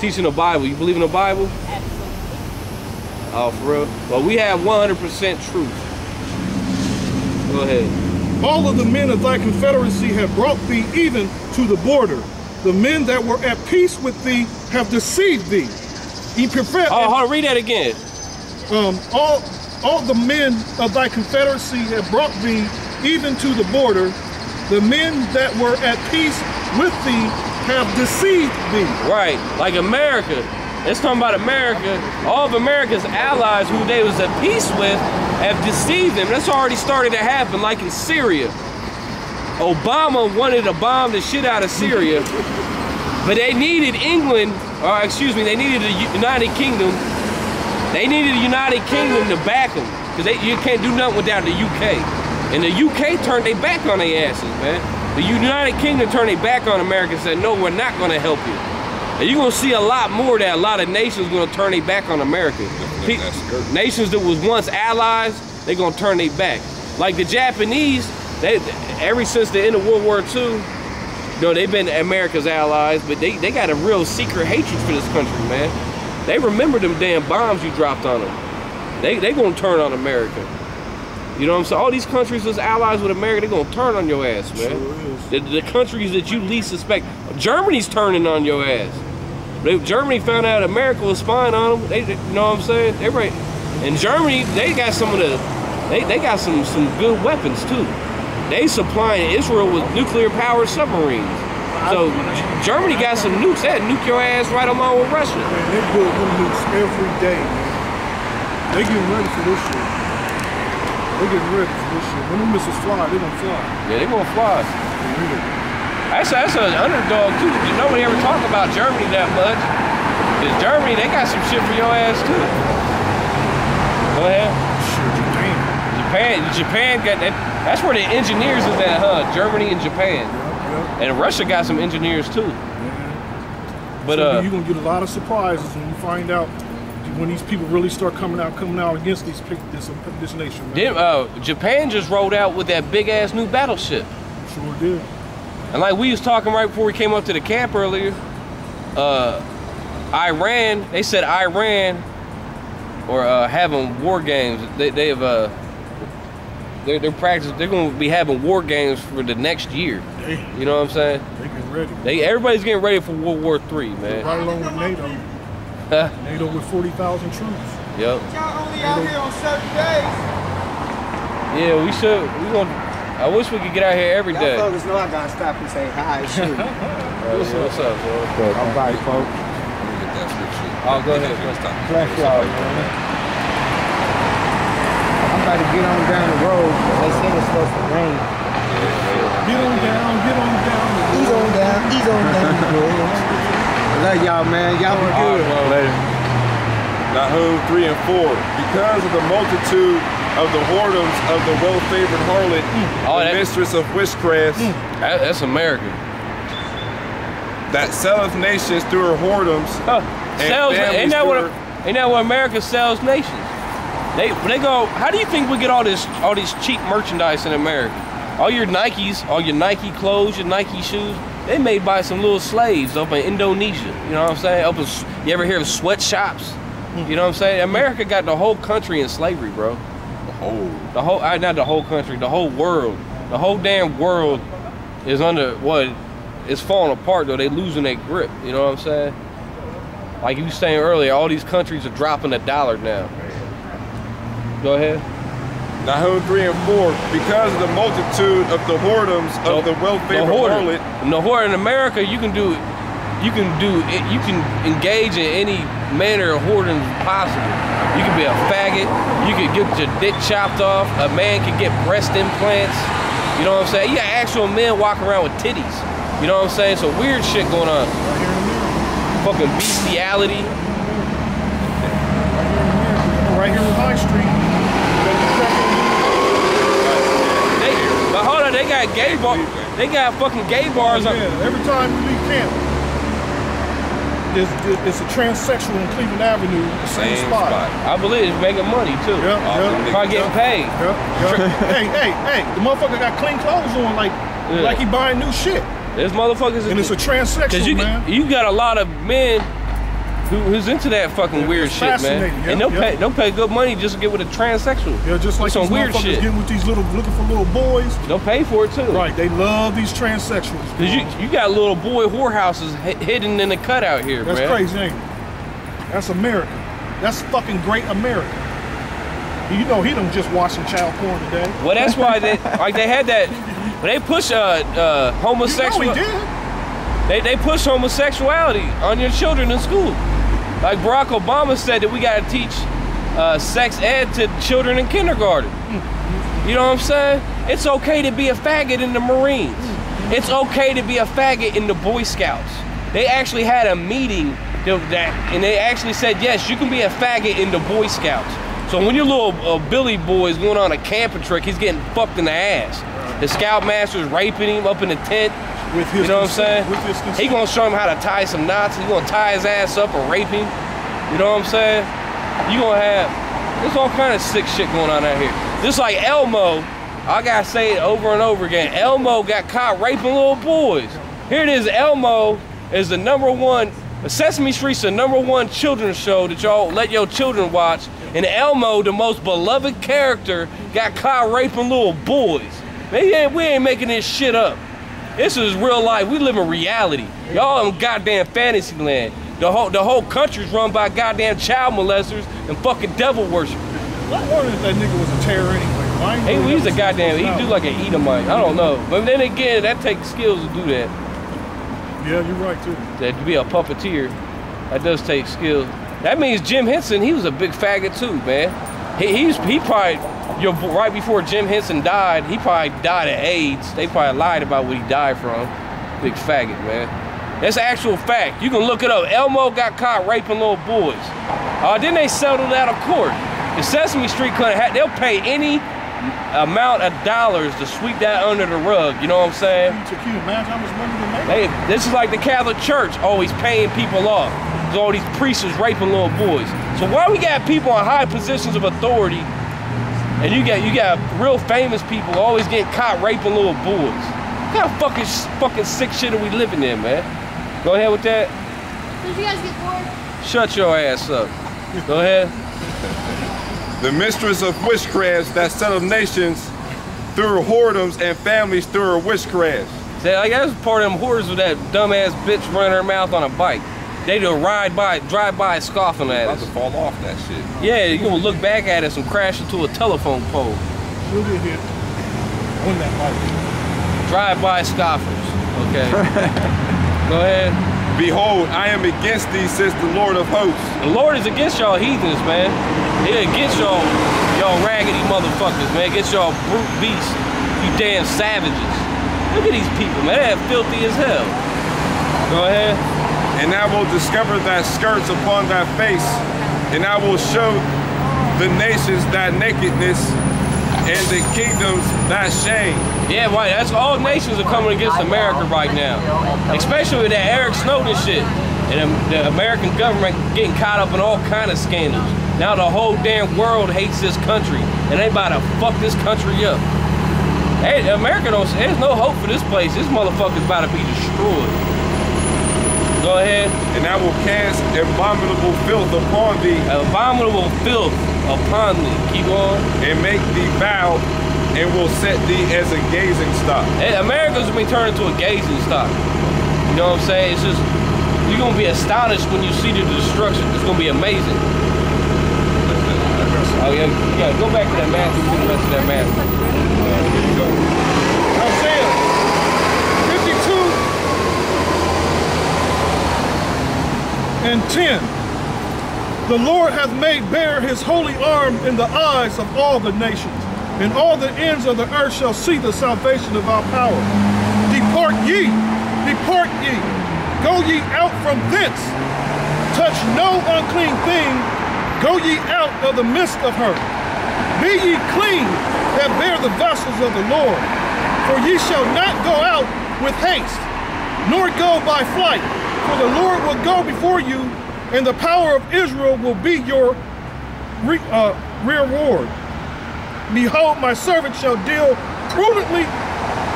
Teaching the Bible. You believe in the Bible? Absolutely. Oh, for real? Well, we have 100% truth. Go ahead. All of the men of thy confederacy have brought thee even to the border. The men that were at peace with thee have deceived thee. He prepared Oh, hold on. Read that again. um, all all the men of thy confederacy have brought thee even to the border. The men that were at peace with thee have deceived thee. Right, like America. It's talking about America. All of America's allies who they was at peace with have deceived them. That's already started to happen, like in Syria. Obama wanted to bomb the shit out of Syria, but they needed England, or excuse me, they needed the United Kingdom. They needed the United Kingdom to back them, because you can't do nothing without the UK. And the UK turned their back on their asses, man. The United Kingdom turned their back on America and said, no, we're not going to help you. And you're gonna see a lot more that a lot of nations gonna turn their back on America. Nations that was once allies, they're gonna turn their back. Like the Japanese, they ever since the end of World War II, you know, they've been America's allies, but they, they got a real secret hatred for this country, man. They remember them damn bombs you dropped on them. They they gonna turn on America. You know what I'm saying? All these countries that's allies with America, they're gonna turn on your ass, man. Sure is. The, the countries that you least suspect. Germany's turning on your ass. They, Germany found out America was spying on them. They, they- you know what I'm saying? They right. In Germany, they got some of the, they, they got some some good weapons too. They supplying Israel with nuclear powered submarines. So Germany got some nukes. They nuke your ass right along with Russia. Man, they build them nukes every day, man. They getting ready for this shit. They getting ready for this shit. When them missiles fly, they gonna fly. Yeah, they gonna fly. That's that's an underdog too. Nobody ever talk about Germany that much. Cause Germany, they got some shit for your ass too. Go ahead. Shit, Japan. Japan, Japan got that. That's where the engineers is at, huh? Germany and Japan, and Russia got some engineers too. Yeah. But So uh, you're gonna get a lot of surprises when you find out when these people really start coming out, coming out against these this this nation. Man. then, uh, Japan just rolled out with that big ass new battleship, Sure did. and like we was talking right before we came up to the camp earlier. Uh, Iran, they said Iran, or uh, having war games. They they have uh, they're they're practicing. They're gonna be having war games for the next year. They You know what I'm saying? they getting ready. They everybody's getting ready for World War Three, man. Right along with NATO. Huh? NATO with 40,000 troops. Yep. Y'all only out here on certain days. Yeah, we should. We gonna. I wish we could get out here every Y'all day. fellas know I gotta stop and say hi and shit. What's, what's up, bro? All right, folks. Oh, go ahead. Bless y'all, man. I'm about to get on down the road. They say it's supposed to rain. Get on down, get on down. Ease on down, ease on down the road. Love y'all, man. Y'all were good. right, well, Nahum 3 and 4. Because of the multitude of the whoredoms of the well-favored harlot, mm. Oh, the that- mistress of witchcraft, mm. that, that's America. that selleth nations through her whoredoms, Huh. And Sells, families ain't that what? Ain't that what America sells nations? They they go. How do you think we get all this all these cheap merchandise in America? All your Nikes, all your Nike clothes, your Nike shoes, they made by some little slaves up in Indonesia. You know what I'm saying? Up in, you ever hear of sweatshops? You know what I'm saying? America got the whole country in slavery, bro. The whole. The whole, uh, not the whole country, the whole world, the whole damn world is under what? It's falling apart though. They losing their grip. You know what I'm saying? Like you were saying earlier, all these countries are dropping a dollar now. Go ahead. Nahum 3 and 4. Because of the multitude of the whoredoms of the well-favored harlot, In the whore in America, you can do, you can do, it- you can engage in any manner of whoredom possible. You can be a faggot. You can get your dick chopped off. A man can get breast implants. You know what I'm saying? You got actual men walking around with titties. You know what I'm saying? So weird shit going on. Right here in America. Fucking bestiality. Right here on High Street. They, but hold on, they got gay bar. They got fucking gay bars. on- Yeah, every time we leave camp, there's, there's a transsexual on Cleveland Avenue, the same, Same spot. spot. I believe it's making money too. Yep, yep. Probably getting paid. Yep, yep. hey, hey, hey, the motherfucker got clean clothes on like Yeah. like he buying new shit. There's motherfuckers. And it's a transsexual, you man. you got a lot of men who, who's into that fucking Yeah, weird shit, man. fascinating. and Yep, they'll yep. pay they'll pay good money just to get with a transsexual. yeah, just like some weird shit. getting with these little looking for little boys. They'll pay for it too. Right, they love these transsexuals. Cause you you got little boy whorehouses hidden in the cutout here, That's man. crazy, ain't it? That's America. That's fucking great America. You know he done just watch watching child porn today. Well, that's why they like they had that. They push uh uh You know homosexual, he did. they they push homosexuality on your children in school. Like Barack Obama said that we got to teach uh, sex ed to children in kindergarten. You know what I'm saying? It's okay to be a faggot in the Marines. It's okay to be a faggot in the Boy Scouts. They actually had a meeting that, and they actually said yes, you can be a faggot in the Boy Scouts. So when your little uh, Billy boy is going on a camping trip, he's getting fucked in the ass. The scoutmaster's raping him up in the tent. With his You know what I'm saying? With his consent. He gonna show him how to tie some knots. He gonna tie his ass up or rape him. You know what I'm saying? You gonna have there's all kind of sick shit going on out here. Just like Elmo, I gotta say it over and over again. Elmo got caught raping little boys. Here it is. Elmo is the number one. Sesame Street's the number one children's show that y'all let your children watch. And Elmo, the most beloved character, got caught raping little boys. Man, we ain't making this shit up. This is real life. We live in reality. Y'all in goddamn fantasy land. The whole the whole country's run by goddamn child molesters and fucking devil worship. I wonder if that nigga was a terror anyway. Hey, he's a goddamn. He do like an Edomite. I don't know, but then again, that takes skills to do that. Yeah, you're right too. That to be a puppeteer, that does take skills. That means Jim Henson. He was a big faggot too, man. He he's he probably you know, right before Jim Henson died. He probably died of AIDS. They probably lied about what he died from. Big faggot, man. That's actual fact. You can look it up. Elmo got caught raping little boys. Uh, then they settled out of court. The Sesame Street have, they'll pay any amount of dollars to sweep that under the rug. You know what I'm saying? Can you imagine how much money they make? Hey, this is like the Catholic Church always paying people off. There's all these priests raping little boys. So why we got people in high positions of authority, and you got you got real famous people always getting caught raping little boys? What kind of fucking fucking sick shit are we living in, man? Go ahead with that. Did you guys get bored? Shut your ass up. Go ahead. The mistress of witchcrafts that settled nations through her whoredoms and families through her witchcrafts. Say, like that's part of them whores with that dumbass bitch running her mouth on a bike. They do ride by, drive by, scoffing at About us. to fall off that shit. Yeah, you gonna look back at us and crash into a telephone pole. We'll get hit on that bike. Drive-by scoffers. Okay. Go ahead. Behold, I am against thee, says the Lord of hosts. The Lord is against y'all heathens, man. He against y'all, y'all raggedy motherfuckers, man. Against y'all brute beasts, you damn savages. Look at these people, man. They're filthy as hell. Go ahead. And I will discover thy skirts upon thy face, and I will show the nations thy nakedness, and the kingdoms thy shame. Yeah, right. That's all nations are coming against America right now, especially with that Eric Snowden shit, and the American government getting caught up in all kind of scandals. Now the whole damn world hates this country, and they about to fuck this country up. Hey, America don't. There's no hope for this place. This motherfucker's about to be destroyed. Go. And I will cast abominable filth upon thee, Abominable filth upon thee. Keep on. and make thee vow, and will set thee as a gazing stock. Hey, America's gonna be turned into a gazing stock. You know what I'm saying? It's just you're gonna be astonished when you see the destruction. It's gonna be amazing. Oh yeah, yeah. Go back to that Matthew. See the rest of that Matthew. Isaiah 52 and 10. The Lord hath made bare his holy arm in the eyes of all the nations, and all the ends of the earth shall see the salvation of our power. Depart ye, depart ye, go ye out from thence. Touch no unclean thing, go ye out of the midst of her. Be ye clean that bear the vessels of the Lord. For ye shall not go out with haste, nor go by flight. For the Lord will go before you, and the power of Israel will be your re- uh, reward. Behold, my servant shall deal prudently.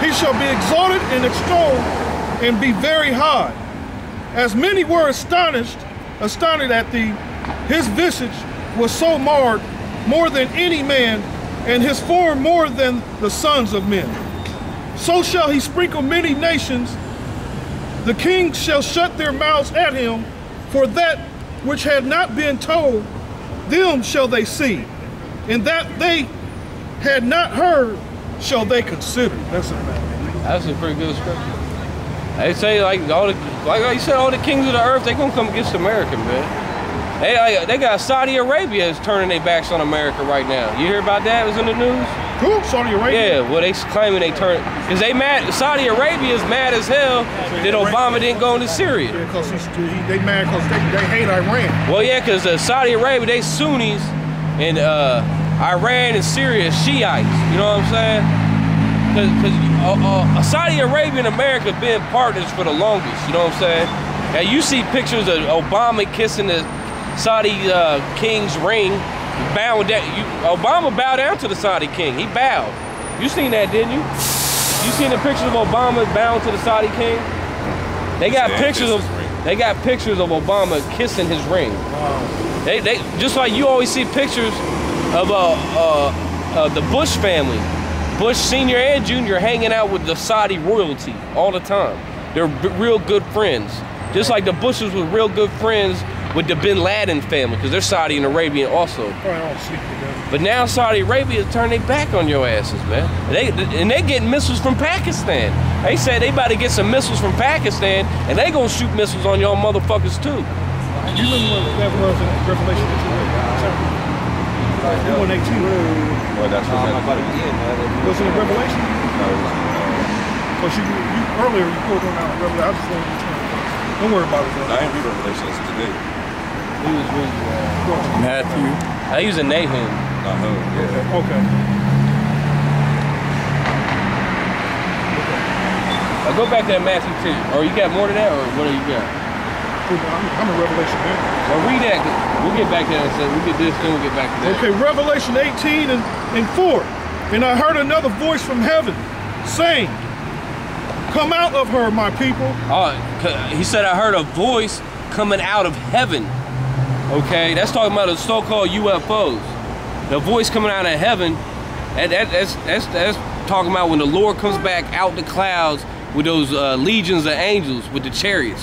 He shall be exalted and extolled, and be very high. As many were astonished, astonished at thee, his visage was so marred more than any man, and his form more than the sons of men. So shall he sprinkle many nations. The kings shall shut their mouths at him, for that which had not been told, them shall they see, and that they had not heard, shall they consider. That's a That's a pretty good scripture. They say like all the like you said, all the kings of the earth they gonna come against America, man. They they got Saudi Arabia is turning their backs on America right now. You hear about that? It was in the news. Who? Saudi Arabia? Yeah, well they claiming they turn because they mad. Saudi Arabia is mad as hell that Obama didn't go into Syria. Yeah, because they mad because they, they hate Iran. Well, yeah, because uh, Saudi Arabia they Sunnis and uh, Iran and Syria Shiites. You know what I'm saying? Because uh, uh, Saudi Arabia and America have been partners for the longest. You know what I'm saying? Now you see pictures of Obama kissing the Saudi uh, king's ring, bowing down. You, Obama bowed down to the Saudi king. He bowed. You seen that, didn't you? You seen the pictures of Obama bowing to the Saudi king? They got Yeah, pictures of kiss his ring. they got pictures of Obama kissing his ring. They they just like you always see pictures of uh, uh, uh the Bush family, Bush senior and junior hanging out with the Saudi royalty all the time. They're real good friends. Just like the Bushes were real good friends with the Bin Laden family because they're Saudi and Arabian also. Probably all sleep together. But now Saudi Arabia has turned their back on your asses, man. And they and they getting missiles from Pakistan. They said they about to get some missiles from Pakistan, and they gonna shoot missiles on y'all motherfuckers too. You remember what that was in Revelation that you read? Chapter 118. Well, that's what that Was it in Revelation? No. Because you, you earlier you pulled one out of Revelation. I was just wanted to Don't worry about it though. I ain't read Revelations today. He was reading. Matthew. I use a Nahum. Uh-huh, yeah. Okay. I go back to that Matthew 2. Or you got more than that, or what do you got? I'm, I'm in Revelation now. Well, read that. We'll get back to that. in a second. We get this, then we'll get back to that. Okay, Revelation 18 and, and 4. And I heard another voice from heaven saying, Come out of her, my people, Oh, he said I heard a voice coming out of heaven. Okay, that's talking about the so-called UFOs. The voice coming out of heaven. That, that, that's that's that's talking about when the Lord comes back out the clouds with those uh, legions of angels with the chariots.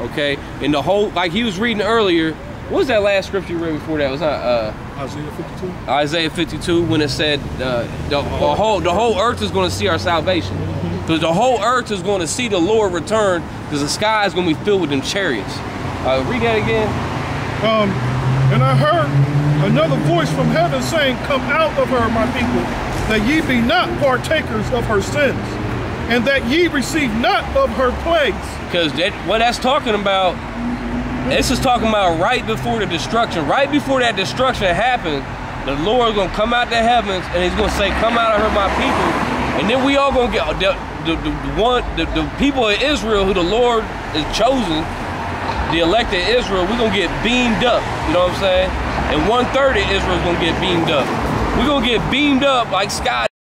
Okay, and the whole like he was reading earlier. What was that last scripture you read before that? Was that uh, Isaiah 52. Isaiah 52 when it said uh, the, the whole the whole earth is going to see our salvation because the whole earth is going to see the Lord return because the sky is going to be filled with them chariots. Uh, read that again. Um, and I heard another voice from heaven saying, Come out of her, my people, that ye be not partakers of her sins, and that ye receive not of her plagues. Because that what that's talking about, this is talking about right before the destruction. Right before that destruction happened, the Lord gonna come out the heavens and He's gonna say, "Come out of her, my people," and then we all gonna get the the, the, the one the, the people of Israel who the Lord is chosen, the elected Israel. we're gonna get beamed up. You know what I'm saying? And one third of Israel's gonna get beamed up. We're gonna get beamed up like Scott.